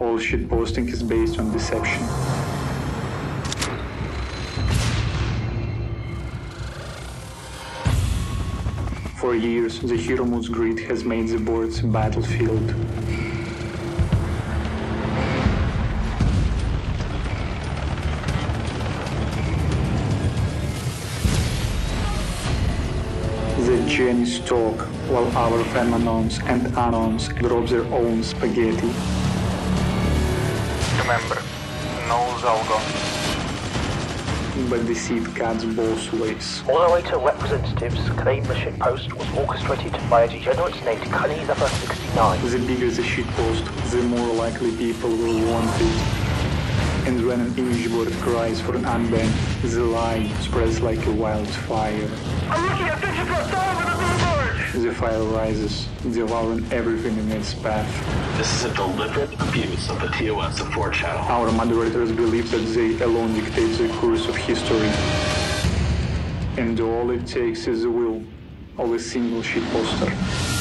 All shitposting is based on deception. For years, the Hiromoot's greed has made the boards a battlefield. The Jannies talk while our Femanons and Anons drop their own spaghetti. Remember, no Zalgo. But deceit cuts both ways. Moderator representatives claim the shitpost was orchestrated by a degenerate named Cunny the 69. The bigger the shitpost, the more likely people will want it. And when an image board cries for an unban, the lie spreads like a wildfire. I'm looking at digital The fire rises, devouring everything in its path. This is a deliberate abuse of the TOS of 4 channel. Our moderators believe that they alone dictate the course of history. And all it takes is the will of a single shitposter.